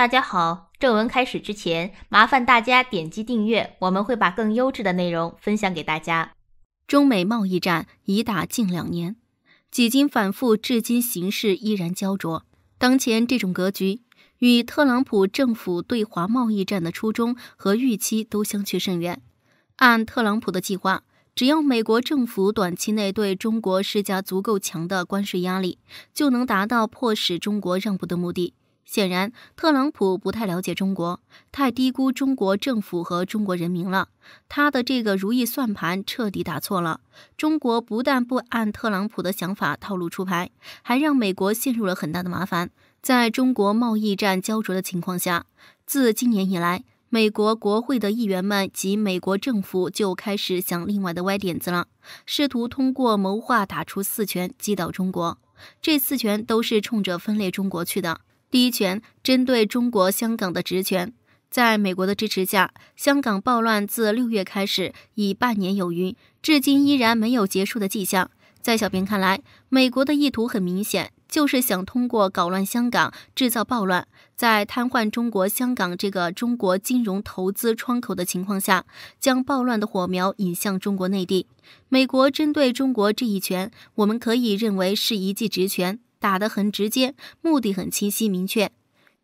大家好，正文开始之前，麻烦大家点击订阅，我们会把更优质的内容分享给大家。中美贸易战已打近两年，几经反复，至今形势依然焦灼。当前这种格局，与特朗普政府对华贸易战的初衷和预期都相去甚远。按特朗普的计划，只要美国政府短期内对中国施加足够强的关税压力，就能达到迫使中国让步的目的。显然，特朗普不太了解中国，太低估中国政府和中国人民了。他的这个如意算盘彻底打错了。中国不但不按特朗普的想法套路出牌，还让美国陷入了很大的麻烦。在中国贸易战焦灼的情况下，自今年以来，美国国会的议员们及美国政府就开始想另外的歪点子了，试图通过谋划打出四拳击倒中国。这四拳都是冲着分裂中国去的。第一拳针对中国香港的职权，在美国的支持下，香港暴乱自六月开始已半年有余，至今依然没有结束的迹象。在小编看来，美国的意图很明显，就是想通过搞乱香港、制造暴乱，在瘫痪中国香港这个中国金融投资窗口的情况下，将暴乱的火苗引向中国内地。美国针对中国这一拳，我们可以认为是一记直拳。打得很直接，目的很清晰明确。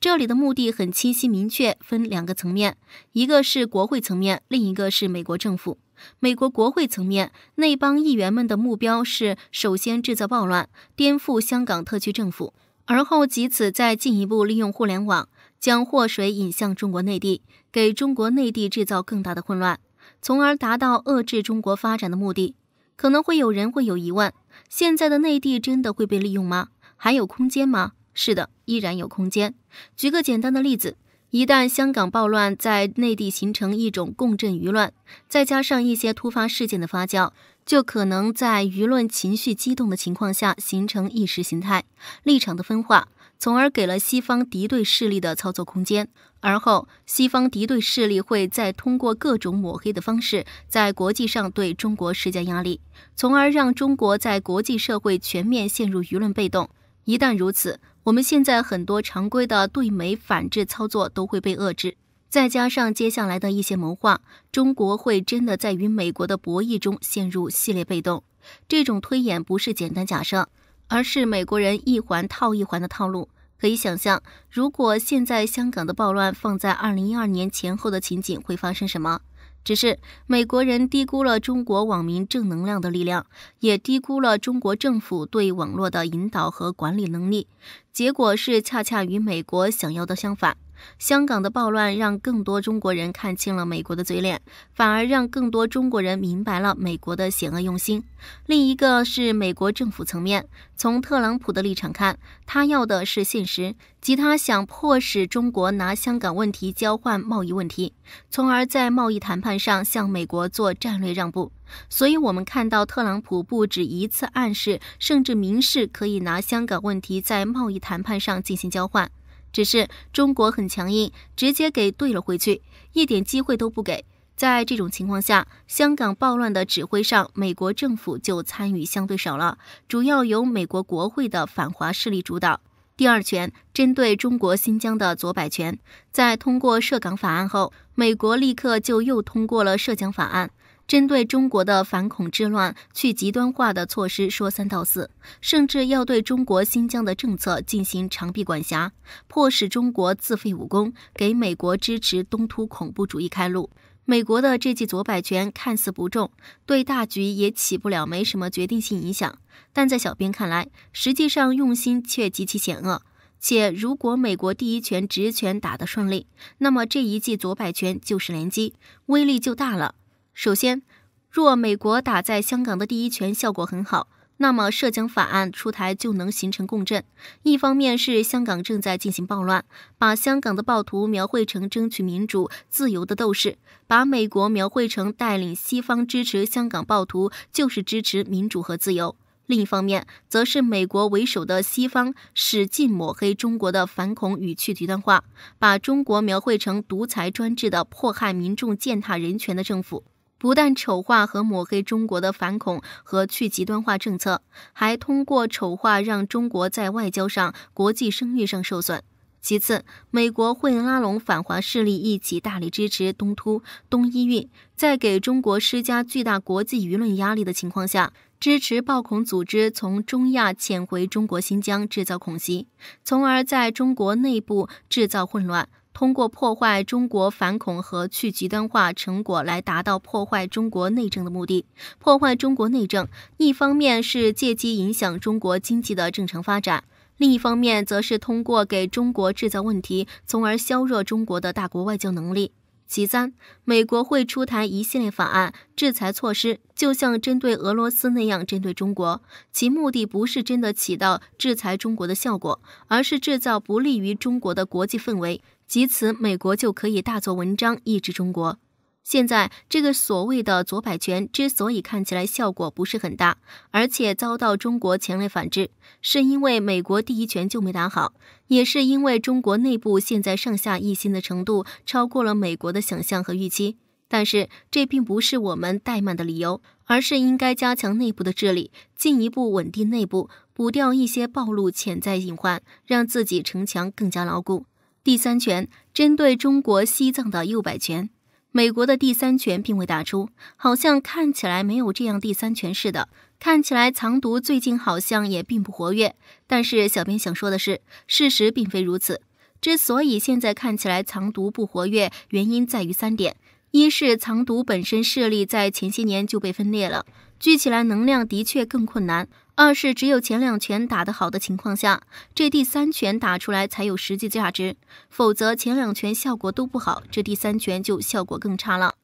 这里的目的很清晰明确，分两个层面，一个是国会层面，另一个是美国政府。美国国会层面，那帮议员们的目标是首先制造暴乱，颠覆香港特区政府，而后藉此再进一步利用互联网，将祸水引向中国内地，给中国内地制造更大的混乱，从而达到遏制中国发展的目的。可能会有人会有疑问：现在的内地真的会被利用吗？还有空间吗？是的，依然有空间。举个简单的例子，一旦香港暴乱在内地形成一种共振舆论，再加上一些突发事件的发酵，就可能在舆论情绪激动的情况下形成意识形态立场的分化，从而给了西方敌对势力的操作空间。而后，西方敌对势力会再通过各种抹黑的方式，在国际上对中国施加压力，从而让中国在国际社会全面陷入舆论被动。一旦如此，我们现在很多常规的对美反制操作都会被遏制，再加上接下来的一些谋划，中国会真的在与美国的博弈中陷入系列被动。这种推演不是简单假设，而是美国人一环套一环的套路。可以想象，如果现在香港的暴乱放在二零一二年前后的情景，会发生什么？只是美国人低估了中国网民正能量的力量，也低估了中国政府对网络的引导和管理能力，结果是恰恰与美国想要的相反。香港的暴乱让更多中国人看清了美国的嘴脸，反而让更多中国人明白了美国的险恶用心。另一个是美国政府层面，从特朗普的立场看，他要的是现实，即他想迫使中国拿香港问题交换贸易问题，从而在贸易谈判上向美国做战略让步。所以，我们看到特朗普不止一次暗示，甚至明示可以拿香港问题在贸易谈判上进行交换。只是中国很强硬，直接给怼了回去，一点机会都不给。在这种情况下，香港暴乱的指挥上，美国政府就参与相对少了，主要由美国国会的反华势力主导。第二权针对中国新疆的左摆拳，在通过涉港法案后，美国立刻就又通过了涉疆法案。针对中国的反恐之乱，去极端化的措施说三道四，甚至要对中国新疆的政策进行长臂管辖，迫使中国自废武功，给美国支持东突恐怖主义开路。美国的这记左摆拳看似不重，对大局也起不了没什么决定性影响，但在小编看来，实际上用心却极其险恶。且如果美国第一拳直拳打得顺利，那么这一记左摆拳就是连击，威力就大了。首先，若美国打在香港的第一拳效果很好，那么涉疆法案出台就能形成共振。一方面是香港正在进行暴乱，把香港的暴徒描绘成争取民主自由的斗士，把美国描绘成带领西方支持香港暴徒就是支持民主和自由；另一方面，则是美国为首的西方使劲抹黑中国的反恐与去极端化，把中国描绘成独裁专制的迫害民众、践踏人权的政府。不但丑化和抹黑中国的反恐和去极端化政策，还通过丑化让中国在外交上、国际声誉上受损。其次，美国会拉拢反华势力一起大力支持东突、东伊运，在给中国施加巨大国际舆论压力的情况下，支持暴恐组织从中亚潜回中国新疆制造恐袭，从而在中国内部制造混乱，通过破坏中国反恐和去极端化成果来达到破坏中国内政的目的。破坏中国内政，一方面是借机影响中国经济的正常发展。另一方面，则是通过给中国制造问题，从而削弱中国的大国外交能力。其三，美国会出台一系列法案制裁措施，就像针对俄罗斯那样针对中国，其目的不是真的起到制裁中国的效果，而是制造不利于中国的国际氛围，即此美国就可以大做文章抑制中国。现在这个所谓的左摆拳之所以看起来效果不是很大，而且遭到中国强烈反制，是因为美国第一拳就没打好，也是因为中国内部现在上下一心的程度超过了美国的想象和预期。但是这并不是我们怠慢的理由，而是应该加强内部的治理，进一步稳定内部，补掉一些暴露潜在隐患，让自己城墙更加牢固。第三拳针对中国西藏的右摆拳。美国的第三拳并未打出，好像看起来没有这样第三拳似的。看起来藏毒最近好像也并不活跃，但是小编想说的是，事实并非如此。之所以现在看起来藏毒不活跃，原因在于三点：一是藏毒本身势力在前些年就被分裂了，聚起来能量的确更困难。二是只有前两拳打得好的情况下，这第三拳打出来才有实际价值，否则前两拳效果都不好，这第三拳就效果更差了。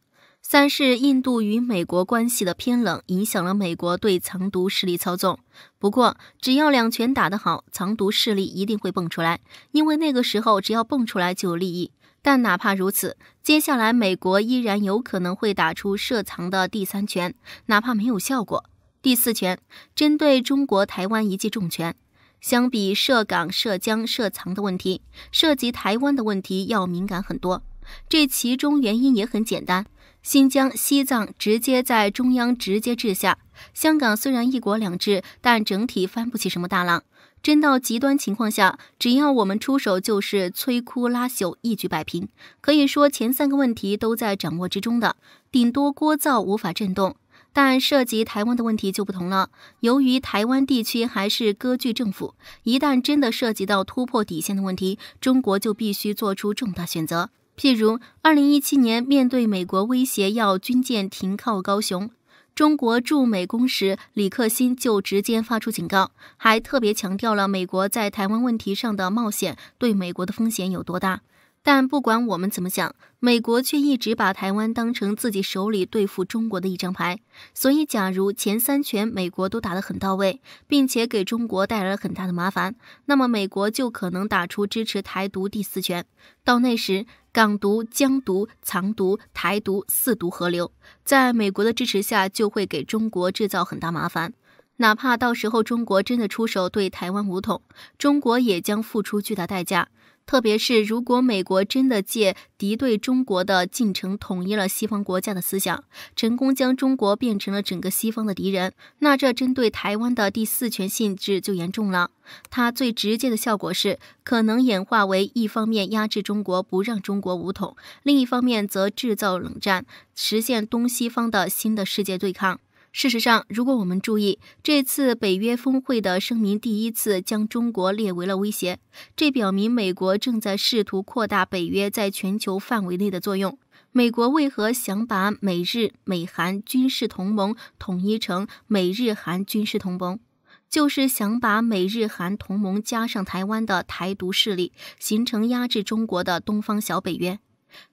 三是印度与美国关系的偏冷，影响了美国对藏毒势力操纵。不过，只要两拳打得好，藏毒势力一定会蹦出来，因为那个时候只要蹦出来就有利益。但哪怕如此，接下来美国依然有可能会打出涉藏的第三拳，哪怕没有效果。第四拳针对中国台湾一记重拳，相比涉港、涉疆、涉藏的问题，涉及台湾的问题要敏感很多。这其中原因也很简单：新疆、西藏直接在中央直接治下，香港虽然一国两制，但整体翻不起什么大浪。真到极端情况下，只要我们出手，就是摧枯拉朽，一举摆平。可以说前三个问题都在掌握之中的，顶多聒噪无法震动。但涉及台湾的问题就不同了。由于台湾地区还是割据政府，一旦真的涉及到突破底线的问题，中国就必须做出重大选择。譬如，二零一七年面对美国威胁要军舰停靠高雄，中国驻美公使李克新就直接发出警告，还特别强调了美国在台湾问题上的冒险对美国的风险有多大。但不管我们怎么想，美国却一直把台湾当成自己手里对付中国的一张牌。所以，假如前三拳美国都打得很到位，并且给中国带来了很大的麻烦，那么美国就可能打出支持台独第四拳。到那时，港独、疆独、藏独、台独四独合流，在美国的支持下，就会给中国制造很大麻烦。哪怕到时候中国真的出手对台湾武统，中国也将付出巨大代价。特别是如果美国真的借敌对中国的进程统一了西方国家的思想，成功将中国变成了整个西方的敌人，那这针对台湾的第四权性质就严重了。它最直接的效果是，可能演化为一方面压制中国，不让中国武统；另一方面则制造冷战，实现东西方的新的世界对抗。事实上，如果我们注意这次北约峰会的声明，第一次将中国列为了威胁，这表明美国正在试图扩大北约在全球范围内的作用。美国为何想把美日美韩军事同盟统一成美日韩军事同盟？就是想把美日韩同盟加上台湾的台独势力，形成压制中国的东方小北约。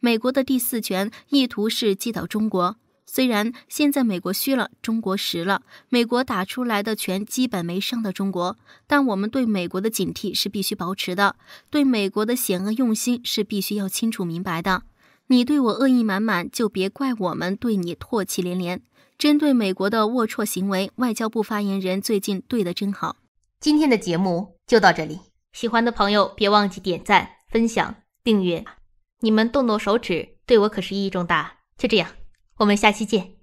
美国的第四权意图是击倒中国。虽然现在美国虚了，中国实了，美国打出来的拳基本没伤到中国，但我们对美国的警惕是必须保持的，对美国的险恶用心是必须要清楚明白的。你对我恶意满满，就别怪我们对你唾弃连连。针对美国的龌龊行为，外交部发言人最近对的真好。今天的节目就到这里，喜欢的朋友别忘记点赞、分享、订阅，你们动动手指对我可是意义重大。就这样。我们下期见。